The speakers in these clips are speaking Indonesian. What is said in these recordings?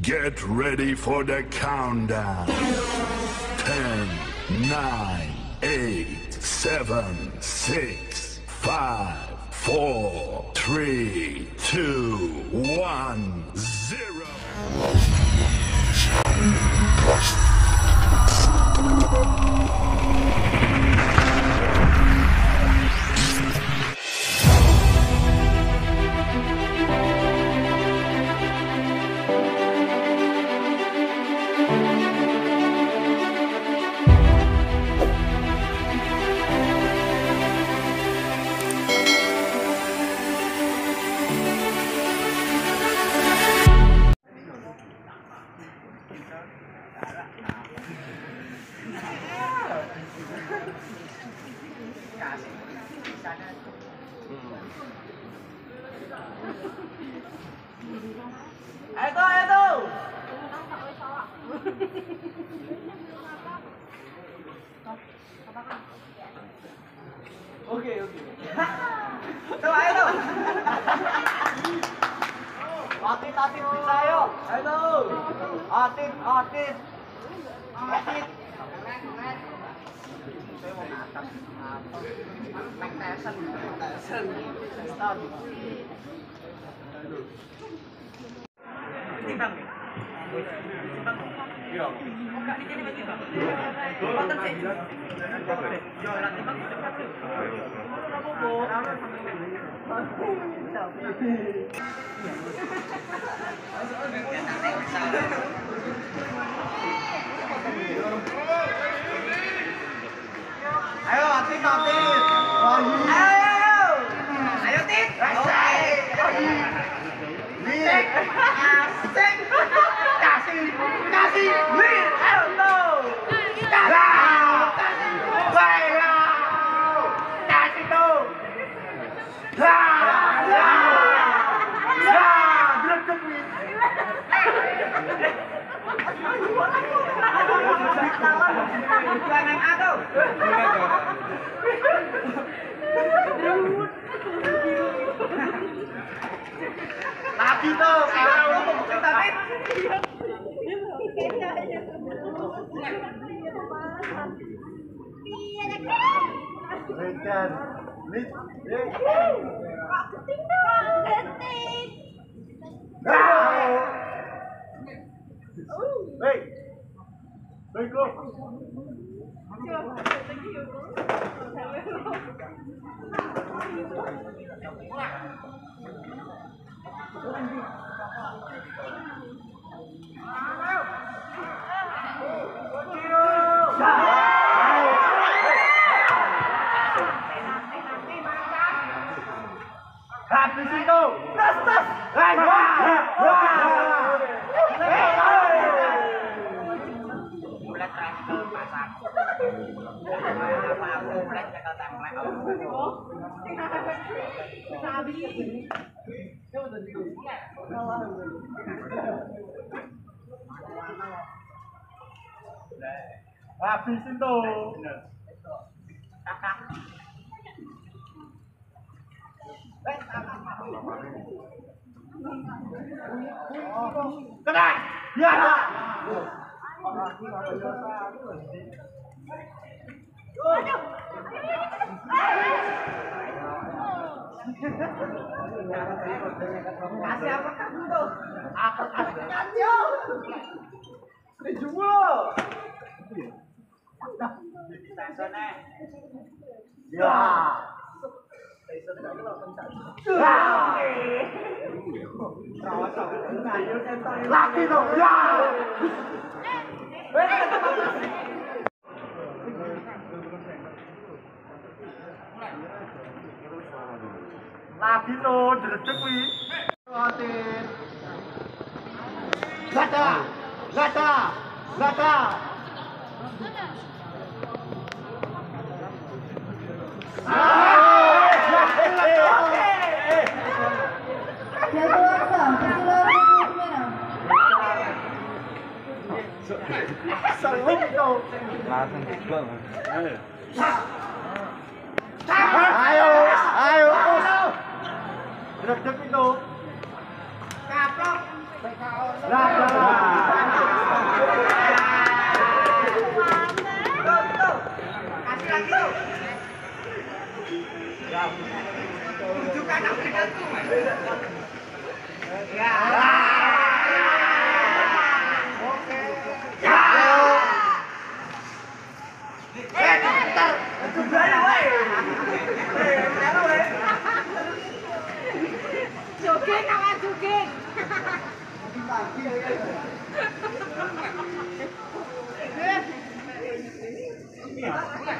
Get ready for the countdown. 10, 9, 8, 7, 6, 5, 4, 3, 2, 1, 0. ai cô, ai cô Ok, ok. Sao ba, ê cô Atit, atit din tayo Hello Atit, atit Atit Magtasan, magtasan Stop Hello timbang ya? Timbang. Iya. Buka di sini timbang. Potong sih. Yo, lah timbang itu cepat tuh. Ayo, atlet, atlet. Ayo. Rekan Lid Hey Hey go Happy Sindo. Cái này, nhớ ra. Hãy subscribe cho kênh Ghiền Mì Gõ Để không bỏ lỡ những video hấp dẫn Kasih apa kamu tuh? Aku kasih kanjo. Dijual. Ya. Laki dong. Ya. Eh, eh, eh, eh, eh, Lagi tuh, dedek wi. Atin. Gata, gata, gata. Serem tuh. Langsung dibuang.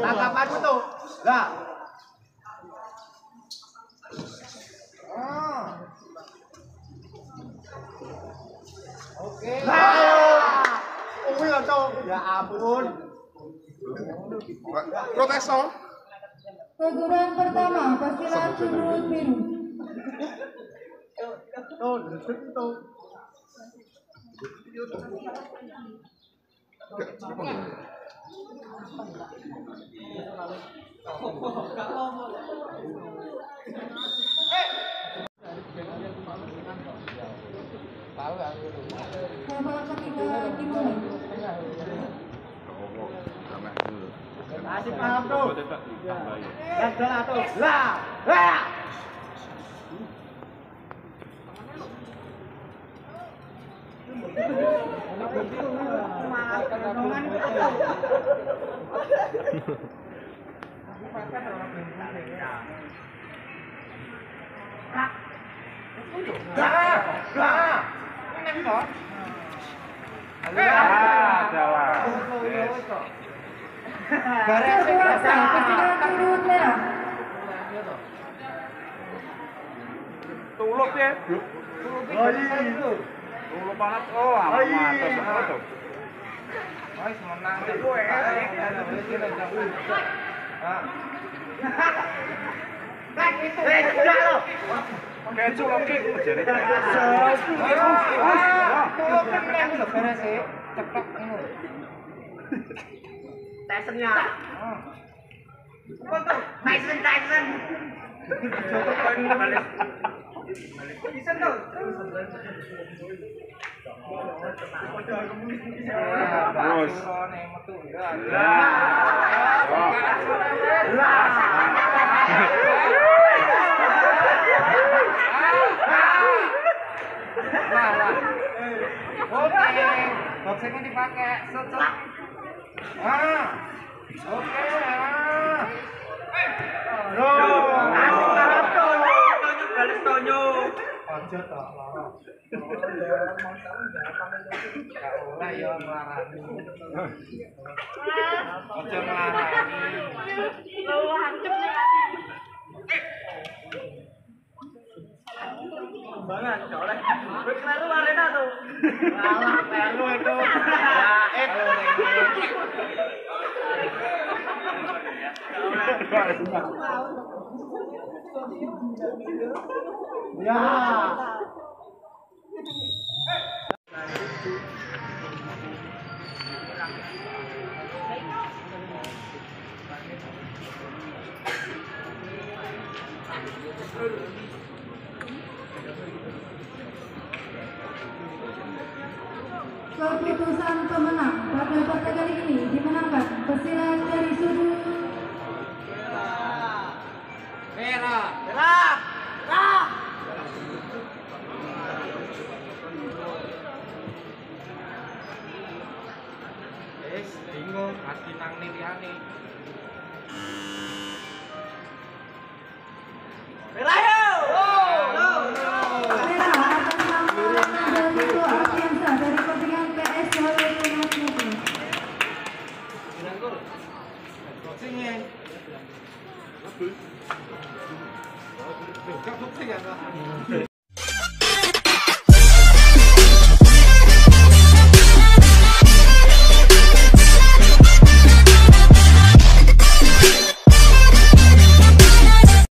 Tangkapanmu tuh. Lah. Oh. Oke. Lah. Oh, iya toh. Ya ampun. Protes toh? Teguran pertama, kasihan sudut biru. Babak ketiga dimulai. Masih paham tuh. Dan jalan tuh. Lah, lah. Dah, dah. Ini dah. Dah, dah. Barang kuasa, kesinggalan turut merah. Tuluk ya? Tuluk di banget, oh amat atas. Wah, menang. Itu enak. Kecuk lo. Kecuk lo. Kecuk lo. Kecuk lo. Kecuk lo. Kecuk lo. Kecuk lo. Kecuk lo. Tysonnya. Tyson, Tyson. Terus. Oke, boxingnya dipakai. Set. Ah. Oke. Ah. Loh, asik banget tuh. Balas tonyo. Toh, loro. Gak oleh ya melarani. Ojo melarani. Lu hancur nih. Banget, oleh. Wis kemarin arena tuh. Alah, perlu itu. Ya, 야. Keputusan pemenang pada partai kali ini dimenangkan kasihan dari sudut Merah. Merah. Merah. Wis bingung hati nang liyane. Sinh em Các thuốc sinh em ra